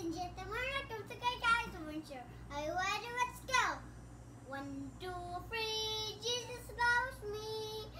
and gentlemen, welcome to Great Guys Adventure. Are you ready? Let's go! One, two, three, Jesus loves me.